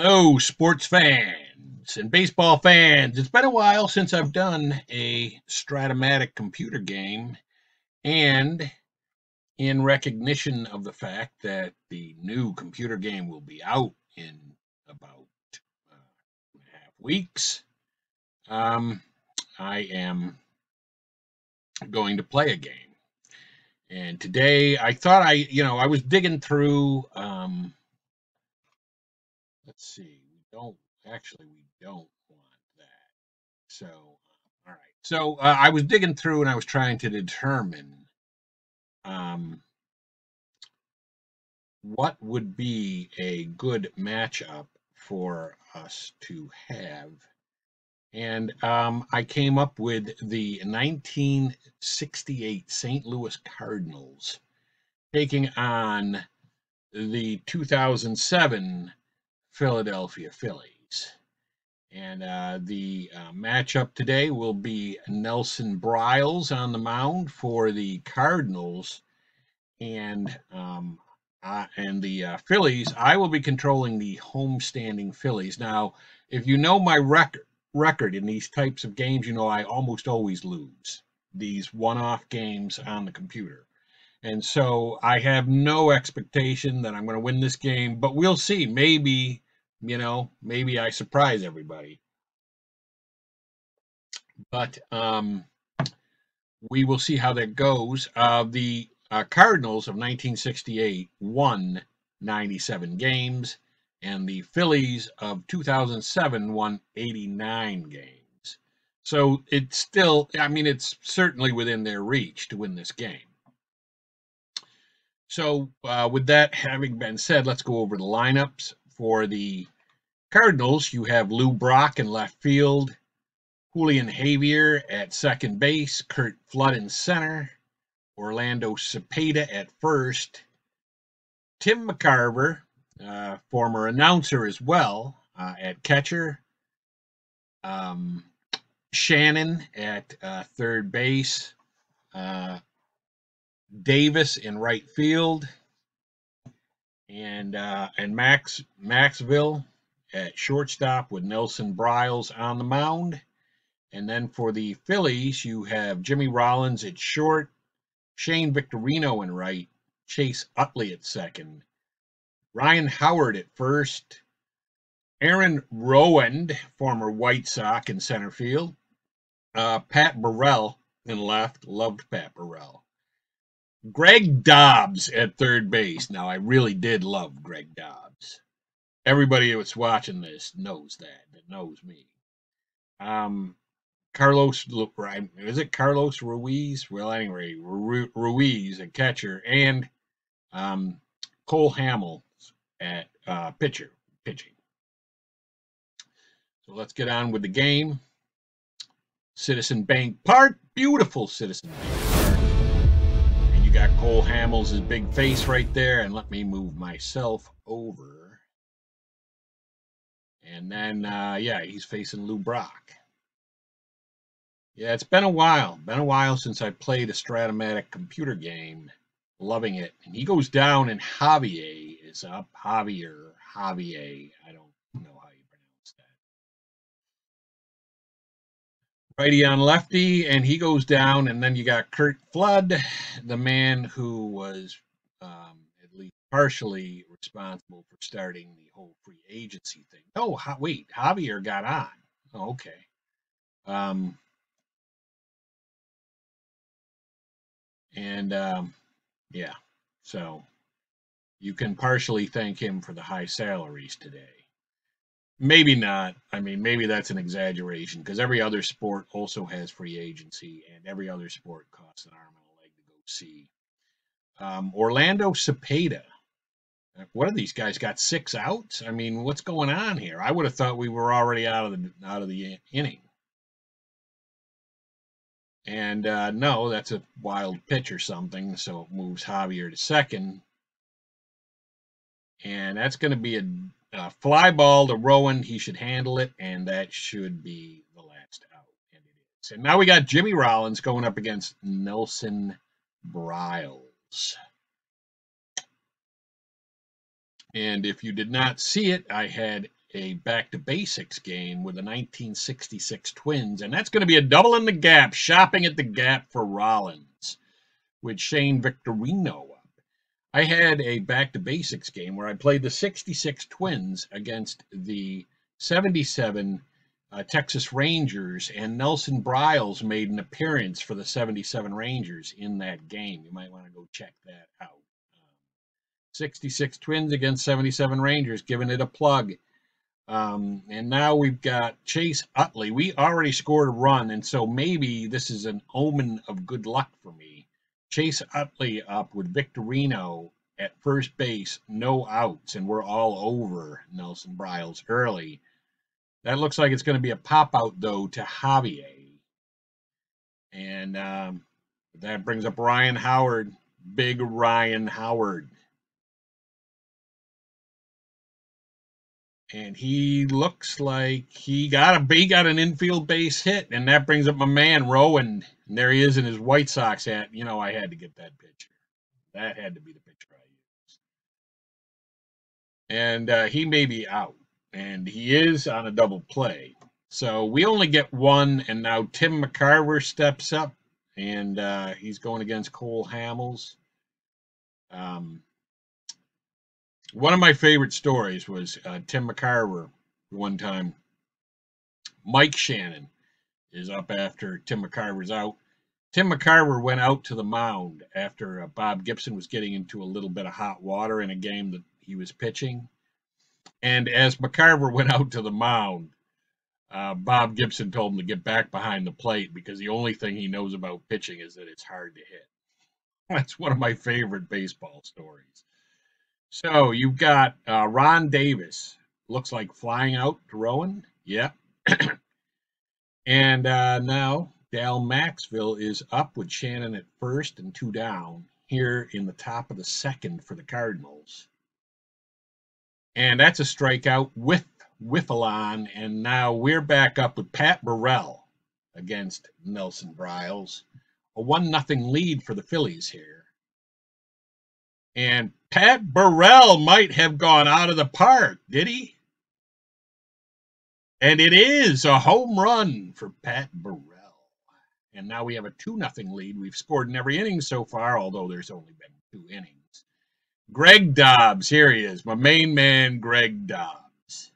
Hello, sports fans and baseball fans. It's been a while since I've done a Strat-O-Matic computer game, and in recognition of the fact that the new computer game will be out in about uh, two and a half weeks, um, I am going to play a game. And today I thought I, you know, I was digging through. Um, let's see, we don't actually we don't want that. So, all right. So uh, I was digging through and I was trying to determine um, what would be a good matchup for us to have. And um, I came up with the 1968 St. Louis Cardinals taking on the 2007 Philadelphia Phillies. And uh, the uh, matchup today will be Nelson Briles on the mound for the Cardinals, and um, and the uh, Phillies. I will be controlling the homestanding Phillies. Now, if you know my record record in these types of games, you know I almost always lose these one-off games on the computer. And so I have no expectation that I'm going to win this game, but we'll see. Maybe you know, maybe I surprise everybody. But um, we will see how that goes. Uh, the uh, Cardinals of 1968 won 97 games, and the Phillies of 2007 won 89 games. So it's still, I mean, it's certainly within their reach to win this game. So, uh, with that having been said, let's go over the lineups for the Cardinals, you have Lou Brock in left field, Julian Javier at second base, Curt Flood in center, Orlando Cepeda at first, Tim McCarver, uh, former announcer as well, uh, at catcher, um, Shannon at uh, third base, uh, Davis in right field, and uh, and Max Maxville at shortstop with Nelson Briles on the mound. And then for the Phillies, you have Jimmy Rollins at short, Shane Victorino in right, Chase Utley at second, Ryan Howard at first, Aaron Rowand, former White Sox in center field, uh, Pat Burrell in left, loved Pat Burrell. Greg Dobbs at third base. Now, I really did love Greg Dobbs everybody that's watching this knows that, that knows me. Um, Carlos, is it Carlos Ruiz? Well, anyway, Ruiz, a catcher, and um, Cole Hamels at uh, pitcher, pitching. So let's get on with the game. Citizen Bank Park, beautiful Citizen Bank Park. And you got Cole Hamels' big face right there, and let me move myself over. And then, uh, yeah, he's facing Lou Brock. Yeah, it's been a while. Been a while since I played a Strat-O-Matic computer game. Loving it. And he goes down, and Javier is up. Javier, Javier. I don't know how you pronounce that. Righty on lefty, and he goes down. And then you got Curt Flood, the man who was um, partially responsible for starting the whole free agency thing. Oh, wait, Javier got on. Oh, okay. Um, and um, yeah, so you can partially thank him for the high salaries today. Maybe not. I mean, maybe that's an exaggeration because every other sport also has free agency, and every other sport costs an arm and a leg to go see. Um, Orlando Cepeda what are these guys got six outs? I mean, what's going on here? I would have thought we were already out of the out of the inning. And uh, no, that's a wild pitch or something, so it moves Javier to second. And that's going to be a, a, fly ball to Rowand. He should handle it, and that should be the last out. And it is. And now we got Jimmy Rollins going up against Nelson Briles. And if you did not see it, I had a back to basics game with the 1966 Twins, and that's going to be a double in the gap, shopping at the gap for Rollins with Shane Victorino up. I had a back to basics game where I played the 66 Twins against the 77 uh, Texas Rangers, and Nelson Briles made an appearance for the 77 Rangers in that game. You might want to go check that out. 66 Twins against 77 Rangers, giving it a plug. Um, and now we've got Chase Utley. We already scored a run, and so maybe this is an omen of good luck for me. Chase Utley up with Victorino at first base, no outs, and we're all over Nelson Briles early. That looks like it's going to be a pop out, though, to Javier. And um, that brings up Ryan Howard, big Ryan Howard. And he looks like he got a he got an infield base hit, and that brings up my man Rowand. And there he is in his White Sox hat. You know, I had to get that picture. That had to be the picture I used. And uh, he may be out, and he is on a double play. So we only get one, and now Tim McCarver steps up, and uh, he's going against Cole Hamels. Um, one of my favorite stories was uh, Tim McCarver one time. Mike Shannon is up after Tim McCarver's out. Tim McCarver went out to the mound after uh, Bob Gibson was getting into a little bit of hot water in a game that he was pitching. And as McCarver went out to the mound, uh, Bob Gibson told him to get back behind the plate because the only thing he knows about pitching is that it's hard to hit. That's one of my favorite baseball stories. So you've got uh, Ron Davis. Looks like flying out to Rowand. Yep. and uh, now Dal Maxville is up with Shannon at first and two down here in the top of the second for the Cardinals. And that's a strikeout with Whiffalon. And now we're back up with Pat Burrell against Nelson Briles. A 1 nothing lead for the Phillies here. And Pat Burrell might have gone out of the park, did he? And it is a home run for Pat Burrell. And now we have a 2 nothing lead. We've scored in every inning so far, although there's only been two innings. Greg Dobbs, here he is, my main man, Greg Dobbs.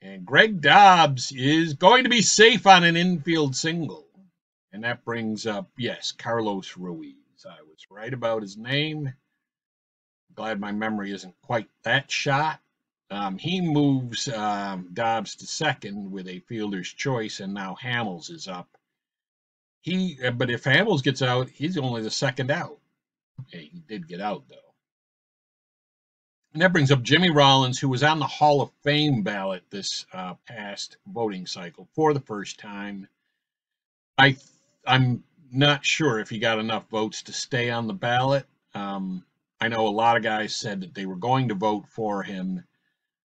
And Greg Dobbs is going to be safe on an infield single. And that brings up, yes, Carlos Ruiz. I was right about his name. Glad my memory isn't quite that shot. Um, he moves um, Dobbs to second with a fielder's choice, and now Hamels is up. He, uh, but if Hamels gets out, he's only the second out. He did get out though. And that brings up Jimmy Rollins, who was on the Hall of Fame ballot this uh, past voting cycle for the first time. I, I'm not sure if he got enough votes to stay on the ballot. Um, I know a lot of guys said that they were going to vote for him,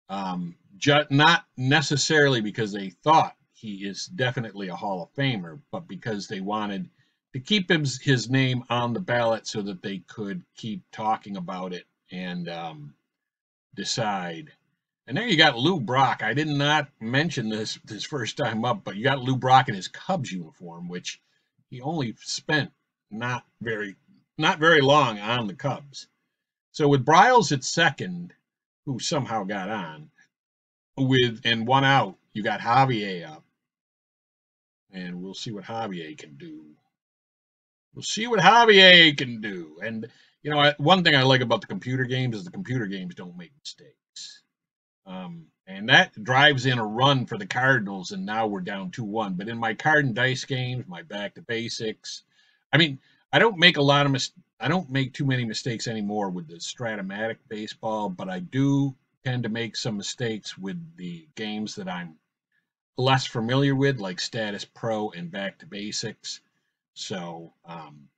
um, not necessarily because they thought he is definitely a Hall of Famer, but because they wanted to keep his, his name on the ballot so that they could keep talking about it and um, decide. And there you got Lou Brock. I did not mention this this first time up, but you got Lou Brock in his Cubs uniform, which – he only spent not very not very long on the Cubs. So with Briles at second, who somehow got on, with and one out, you got Javier up. And we'll see what Javier can do. We'll see what Javier can do. And you know, one thing I like about the computer games is the computer games don't make mistakes. Um, and that drives in a run for the Cardinals, and now we're down 2 1. But in my card and dice games, my back to basics, I mean, I don't make a lot of mis- I don't make too many mistakes anymore with the Strat-O-Matic baseball, but I do tend to make some mistakes with the games that I'm less familiar with, like Statis Pro and Back to Basics. So um,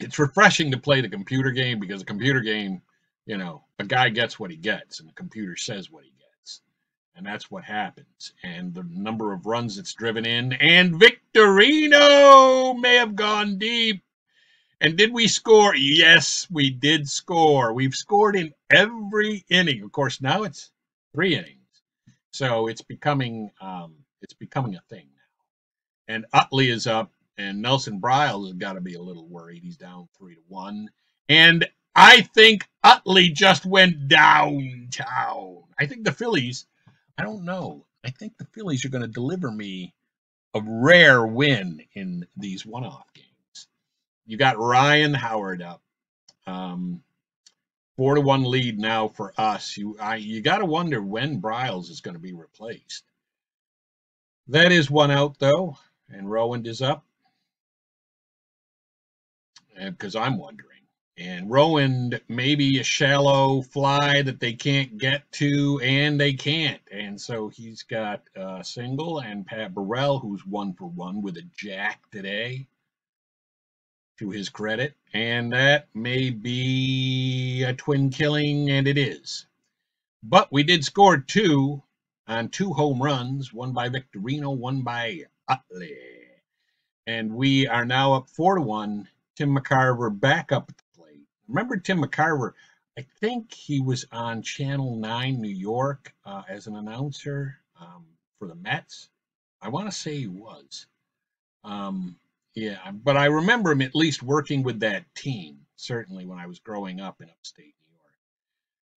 it's refreshing to play the computer game because the computer game you know, a guy gets what he gets and the computer says what he gets. And that's what happens. And the number of runs that's driven in, and Victorino may have gone deep. And did we score? Yes, we did score. We've scored in every inning. Of course, now it's three innings. So it's becoming um, it's becoming a thing now. And Utley is up, and Nelson Briles has got to be a little worried. He's down three to one, and I think Utley just went downtown. I think the Phillies. I don't know. I think the Phillies are going to deliver me a rare win in these one-off games. You got Ryan Howard up. Um, four to one lead now for us. You I, you got to wonder when Briles is going to be replaced. That is one out though, and Rowand is up, because I'm wondering. And Rowand maybe a shallow fly that they can't get to, and they can't. And so he's got a single, and Pat Burrell, who's one for one with a jack today to his credit, and that may be a twin killing, and it is. But we did score two on two home runs, one by Victorino, one by Utley. And we are now up four to one. Tim McCarver back up at the plate. Remember Tim McCarver? I think he was on Channel 9 New York uh, as an announcer um, for the Mets. I want to say he was. Um, yeah, but I remember him at least working with that team, certainly when I was growing up in upstate New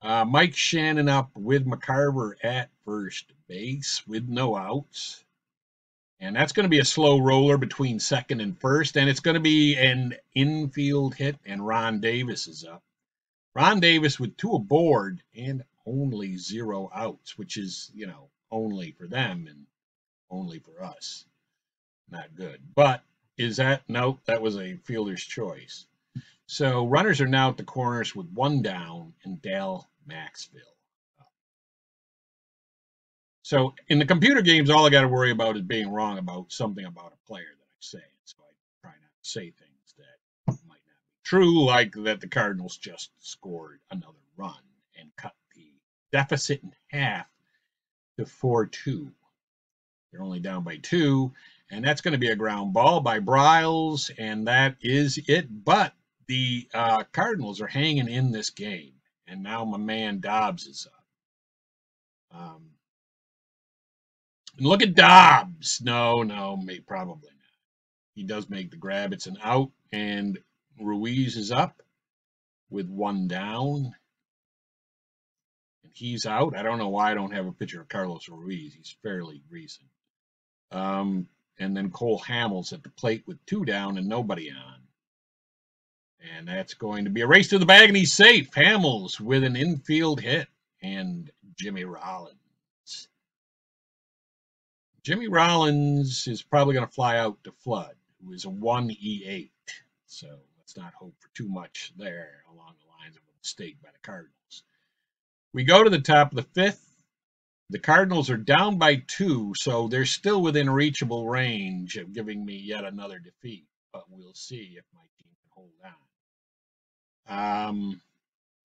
York. Uh, Mike Shannon up with McCarver at first base with no outs. And that's going to be a slow roller between second and first. And it's going to be an infield hit, and Ron Davis is up. Ron Davis with two aboard and only zero outs, which is, you know, only for them and only for us. Not good. But is that no? That was a fielder's choice. So runners are now at the corners with one down and Dale Maxville. So in the computer games, all I got to worry about is being wrong about something about a player that I say. So I try not to say things that might not be true, like that the Cardinals just scored another run and cut the deficit in half to 4 2. They're only down by two. And that's going to be a ground ball by Briles, and that is it. But the uh, Cardinals are hanging in this game, and now my man Dobbs is up. Um, and look at Dobbs. No, no, may, probably not. He does make the grab. It's an out, and Ruiz is up with one down. And he's out. I don't know why I don't have a picture of Carlos Ruiz. He's fairly recent. Um, and then Cole Hamels at the plate with two down and nobody on. And that's going to be a race to the bag, and he's safe. Hamels with an infield hit, and Jimmy Rollins. Jimmy Rollins is probably going to fly out to Flood, who is a 1E8. So let's not hope for too much there along the lines of a mistake by the Cardinals. We go to the top of the fifth. The Cardinals are down by two, so they're still within reachable range of giving me yet another defeat. But we'll see if my team can hold on. Um,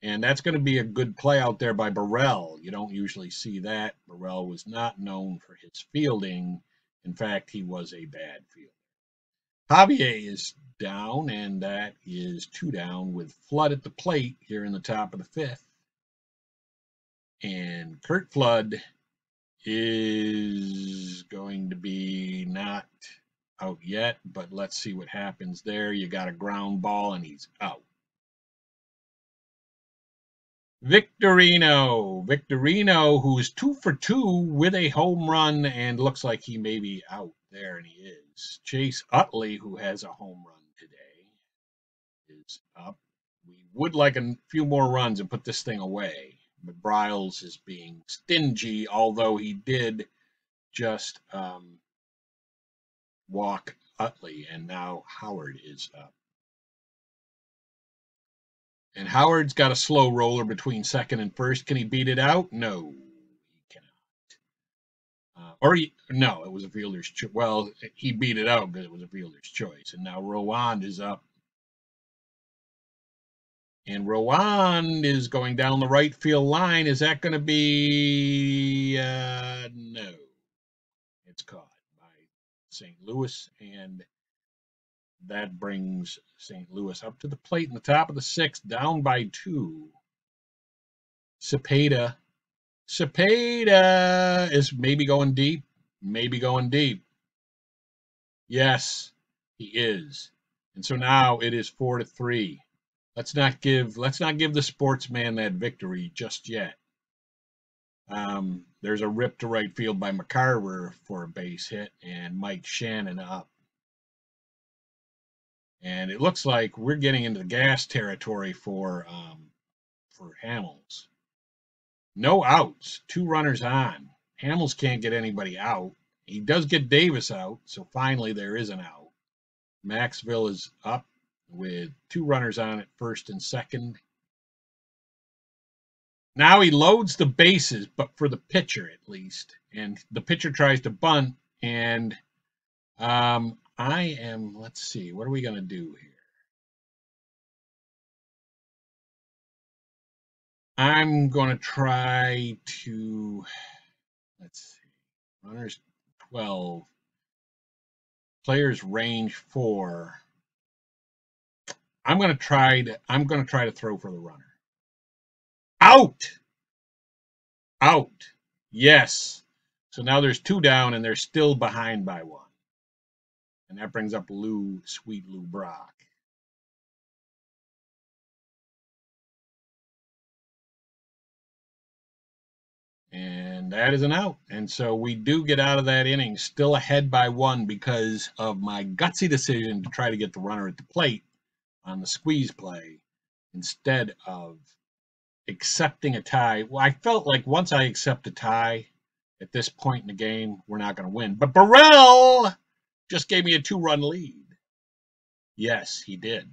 and that's going to be a good play out there by Burrell. You don't usually see that. Burrell was not known for his fielding. In fact, he was a bad fielder. Javier is down, and that is two down with Flood at the plate here in the top of the fifth. And Curt Flood is going to be not out yet, but let's see what happens there. You got a ground ball and he's out. Victorino, Victorino, who's two for two with a home run and looks like he may be out there, and he is. Chase Utley, who has a home run today, is up. We would like a few more runs and put this thing away. But Briles is being stingy, although he did just um, walk Utley, and now Howard is up. And Howard's got a slow roller between second and first. Can he beat it out? No, he cannot. Uh, or he, no, it was a fielder's choice. Well, he beat it out because it was a fielder's choice. And now Rowand is up and Rowand is going down the right field line. Is that going to be uh, no? It's caught by St. Louis, and that brings St. Louis up to the plate in the top of the sixth, down by two. Cepeda Cepeda is maybe going deep, maybe going deep. Yes, he is. And so now it is four to three. Let's not give let's not give the sportsman that victory just yet. Um, there's a rip to right field by McCarver for a base hit, and Mike Shannon up. And it looks like we're getting into the gas territory for um, for Hamels. No outs, two runners on. Hamels can't get anybody out. He does get Davis out, so finally there is an out. Maxville is up with two runners on at first and second. Now he loads the bases, but for the pitcher at least. And the pitcher tries to bunt, and um, I am, let's see, what are we going to do here? I'm going to try to, let's see, runners 12, players range 4. I'm going to try to, I'm going to try to throw for the runner. Out! Out. Yes. So now there's two down and they're still behind by one. And that brings up Lou, sweet Lou Brock. And that is an out. And so we do get out of that inning still ahead by one because of my gutsy decision to try to get the runner at the plate on the squeeze play instead of accepting a tie. Well, I felt like once I accept a tie at this point in the game, we're not going to win. But Burrell just gave me a two run lead. Yes, he did.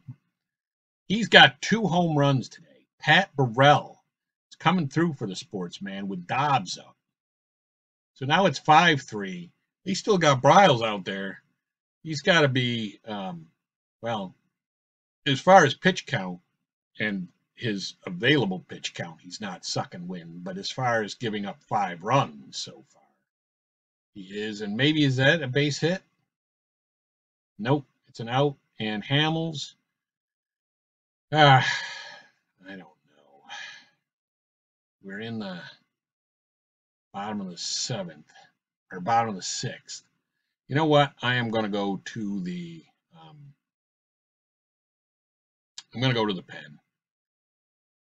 He's got two home runs today. Pat Burrell is coming through for the sportsman with Dobbs up. So now it's 5 3. He's still got Briles out there. He's got to be, um, well, as far as pitch count and his available pitch count, he's not sucking wind. But as far as giving up five runs so far, he is. And maybe is that a base hit? Nope, it's an out. And Hamels, ah, I don't know. we're in the bottom of the seventh or bottom of the sixth. You know what? I am going to go to the. I'm going to go to the pen,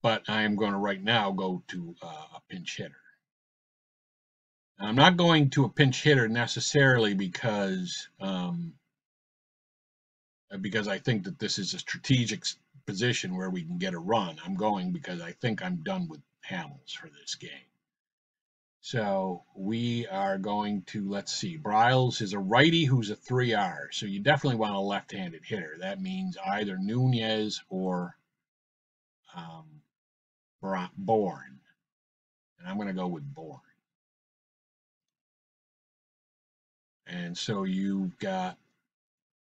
but I am going to right now go to uh, a pinch hitter. I'm not going to a pinch hitter necessarily because um, because I think that this is a strategic position where we can get a run. I'm going because I think I'm done with Hamels for this game. So we are going to, let's see, Briles is a righty who's a 3R. So you definitely want a left-handed hitter. That means either Nunez or um, Bourn. And I'm going to go with Bourn. And so you've got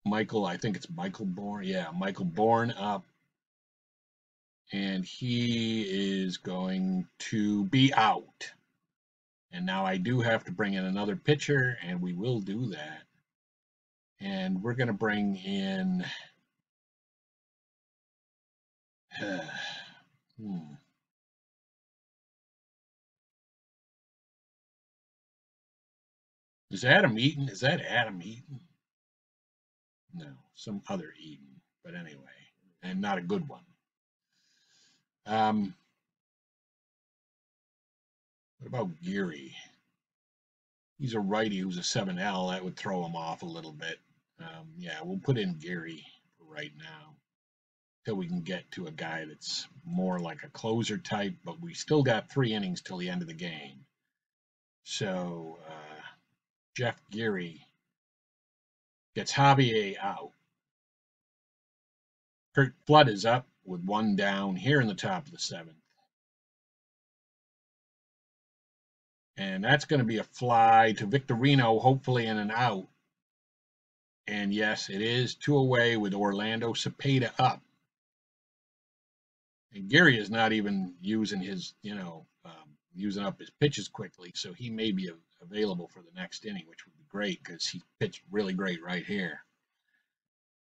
Michael, I think it's Michael Bourn. Yeah, Michael Bourn up and he is going to be out. And now I do have to bring in another pitcher, and we will do that. And we're going to bring in. hmm. Is Adam Eaton? Is that Adam Eaton? No, some other Eaton. But anyway, and not a good one. Um, what about Geary? He's a righty who's a 7L. That would throw him off a little bit. Um, yeah, we'll put in Geary right now until we can get to a guy that's more like a closer type, but we still got three innings till the end of the game. So uh, Jeff Geary gets Javier out. Curt Flood is up with one down here in the top of the seventh. And that's going to be a fly to Victorino, hopefully in an out. And yes, it is two away with Orlando Cepeda up. And Geary is not even using his, you know, um, using up his pitches quickly, so he may be available for the next inning, which would be great because he pitched really great right here.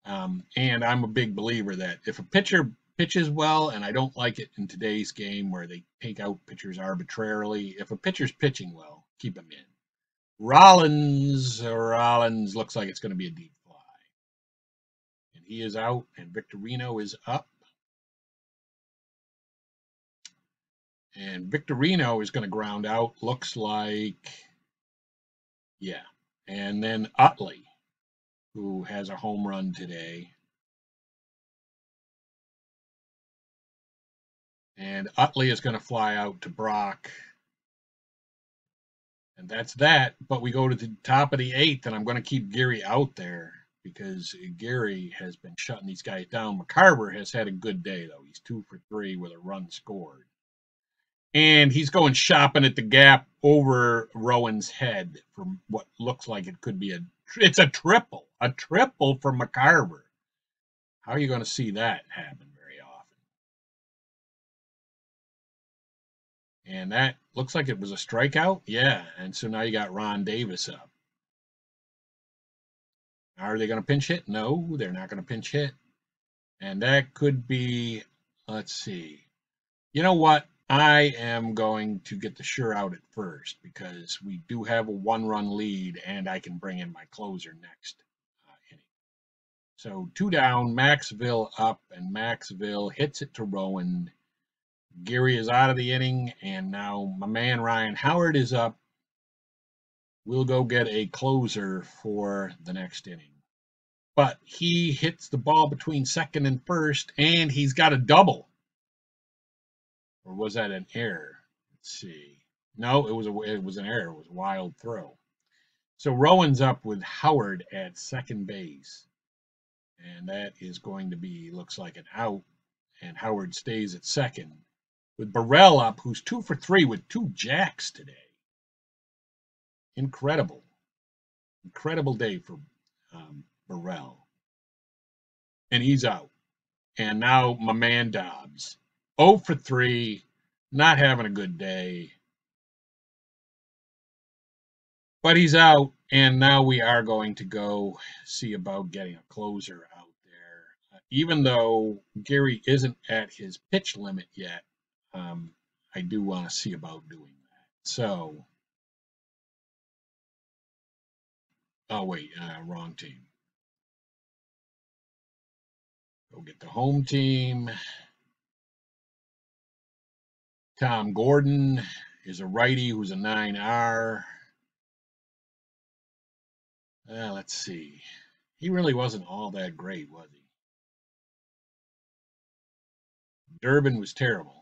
Um, and I'm a big believer that if a pitcher pitches well, and I don't like it in today's game where they take out pitchers arbitrarily. If a pitcher's pitching well, keep him in. Rollins, Rollins looks like it's going to be a deep fly. And he is out, and Victorino is up. And Victorino is going to ground out, looks like, yeah. And then Utley, who has a home run today. And Utley is going to fly out to Brock. And that's that. But we go to the top of the eighth, and I'm going to keep Geary out there because Geary has been shutting these guys down. McCarver has had a good day, though. He's two for three with a run scored. And he's going shopping at the gap over Rowand's head from what looks like it could be a it's a triple, a triple for McCarver. How are you going to see that happen And that looks like it was a strikeout. Yeah. And so now you got Ron Davis up. Are they going to pinch hit? No, they're not going to pinch hit. And that could be, let's see. You know what? I am going to get the sure out at first because we do have a one run lead and I can bring in my closer next uh. So two down, Maxville up, and Maxville hits it to Rowand. Geary is out of the inning, and now my man Ryan Howard is up. We'll go get a closer for the next inning. But he hits the ball between second and first, and he's got a double. Or was that an error? Let's see. No, it was a it was an error. It was a wild throw. So Rowand's up with Howard at second base. And that is going to be, looks like an out. And Howard stays at second. With Burrell up, who's two for three with two jacks today. Incredible. Incredible day for um, Burrell. And he's out. And now my man Dobbs. 0 for 3, not having a good day. But he's out, and now we are going to go see about getting a closer out there. Uh, even though Geary isn't at his pitch limit yet, um, I do want to see about doing that. So, oh wait, uh, wrong team. Go get the home team. Tom Gordon is a righty who's a 9R. Uh, let's see. He really wasn't all that great, was he? Durbin was terrible.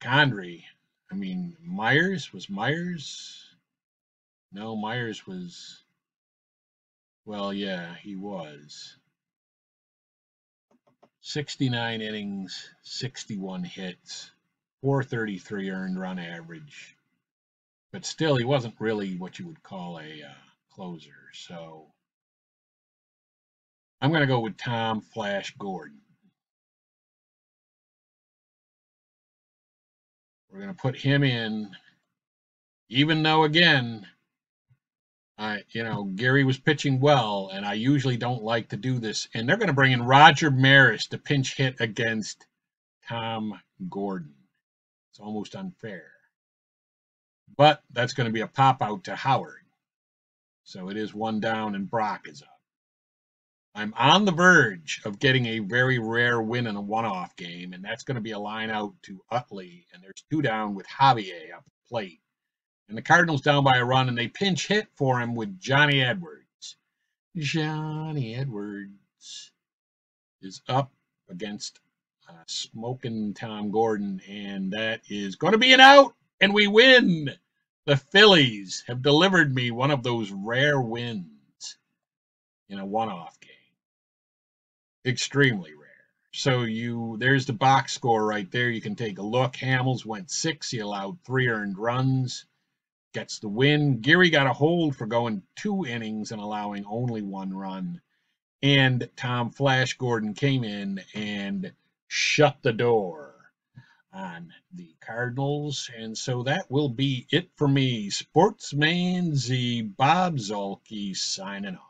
Condrey, I mean, Myers was Myers. No, Myers was. Well, yeah, he was. 69 innings, 61 hits, 433 earned run average. But still, he wasn't really what you would call a uh, closer. So I'm going to go with Tom Flash Gordon. We're going to put him in, even though, again, I, you know, Geary was pitching well, and I usually don't like to do this. And they're going to bring in Roger Maris to pinch hit against Tom Gordon. It's almost unfair. But that's going to be a pop out to Howard. So it is one down, and Brock is up. I'm on the verge of getting a very rare win in a one off game, and that's going to be a line out to Utley. And there's two down with Javier up the plate. And the Cardinals down by a run, and they pinch hit for him with Johnny Edwards. Johnny Edwards is up against uh, smoking Tom Gordon, and that is going to be an out, and we win. The Phillies have delivered me one of those rare wins in a one-off game. Extremely rare. So you there's the box score right there. You can take a look. Hamels went six. He allowed three earned runs gets the win. Geary got a hold for going two innings and allowing only one run. And Tom Flash Gordon came in and shut the door on the Cardinals. And so that will be it for me. Sportsman Z Bob Zuhlke signing off.